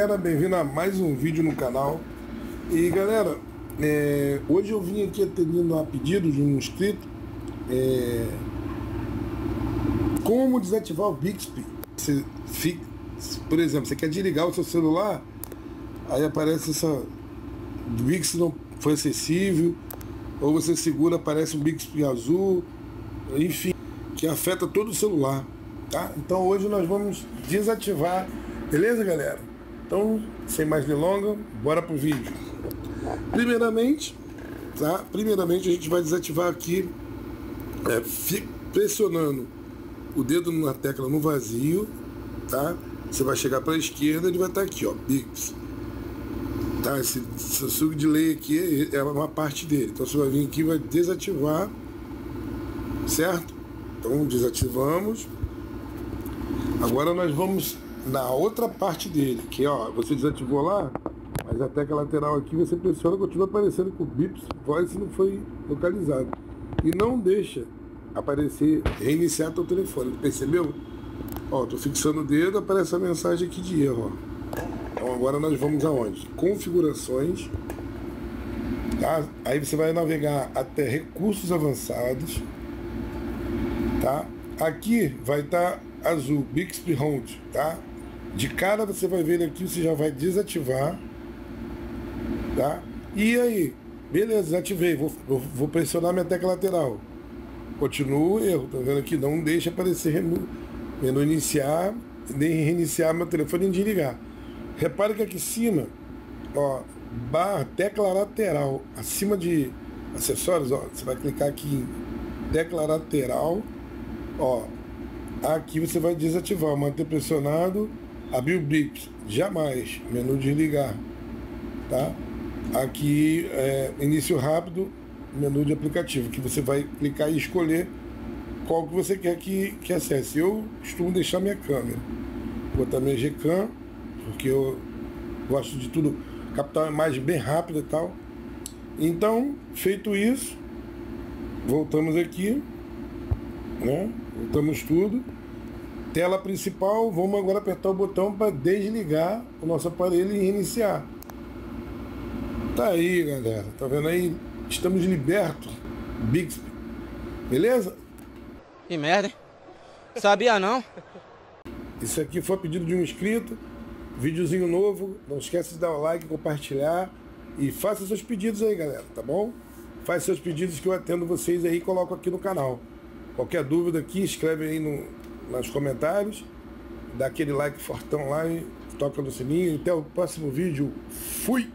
Galera, bem-vindo a mais um vídeo no canal. E galera, é, hoje eu vim aqui atendendo a pedido de um inscrito é, como desativar o Bixby. Por exemplo, você quer desligar o seu celular, aí aparece essa Bixby não foi acessível, ou você segura, aparece um Bixby azul, enfim, que afeta todo o celular. Tá? Então hoje nós vamos desativar, beleza galera? Então, sem mais delongas, bora pro vídeo. Primeiramente, tá? Primeiramente a gente vai desativar aqui, é, pressionando o dedo na tecla no vazio, tá? Você vai chegar para a esquerda, ele vai estar tá aqui, ó, Bix. Tá? Esse, esse suco de lei aqui é uma parte dele. Então você vai vir aqui e vai desativar, certo? Então desativamos. Agora nós vamos na outra parte dele, que ó, você desativou lá, mas a tecla lateral aqui você pressiona continua aparecendo com o bips, voice não foi localizado. E não deixa aparecer, reiniciar teu telefone, percebeu? Ó, tô fixando o dedo, aparece a mensagem aqui de erro, ó. Então agora nós vamos aonde? Configurações, tá? Aí você vai navegar até recursos avançados, tá? Aqui vai estar tá azul, Bixby Home, tá? De cara você vai ver aqui, você já vai desativar. Tá? E aí? Beleza, desativei. Vou, vou, pressionar minha tecla lateral. Continua o erro. Tá vendo aqui? Não deixa aparecer menu iniciar, nem reiniciar meu telefone nem desligar. Repare que aqui em cima, ó, barra, tecla lateral, acima de acessórios, ó, você vai clicar aqui em tecla lateral, ó, aqui você vai desativar, manter pressionado, Abrir o blips, jamais, menu desligar, tá? Aqui, é, início rápido, menu de aplicativo, que você vai clicar e escolher qual que você quer que, que acesse. Eu costumo deixar minha câmera, botar minha Gcam, porque eu gosto de tudo, captar uma imagem bem rápida e tal. Então, feito isso, voltamos aqui, né? Voltamos tudo. Tela principal, vamos agora apertar o botão para desligar o nosso aparelho e reiniciar. Tá aí, galera. Tá vendo aí? Estamos libertos. Bixby. Beleza? Que merda, hein? Sabia não? Isso aqui foi pedido de um inscrito. Videozinho novo. Não esquece de dar o like, compartilhar. E faça seus pedidos aí, galera, tá bom? Faz seus pedidos que eu atendo vocês aí e coloco aqui no canal. Qualquer dúvida aqui, escreve aí no, nos comentários, dá aquele like fortão lá e toca no sininho. Até o próximo vídeo. Fui!